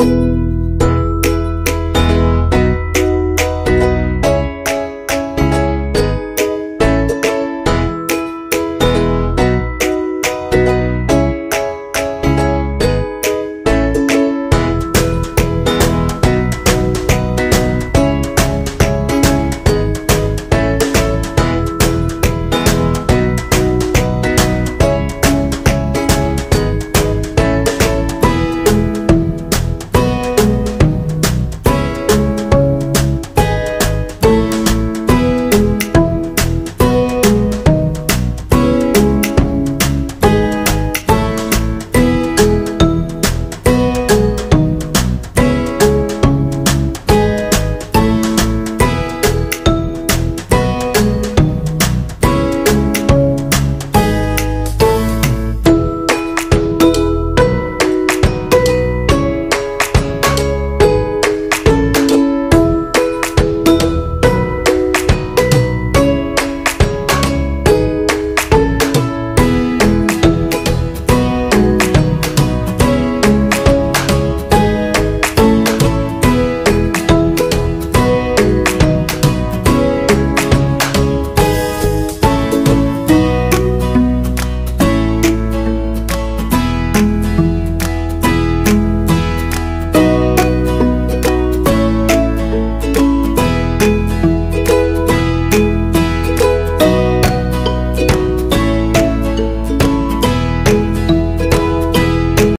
you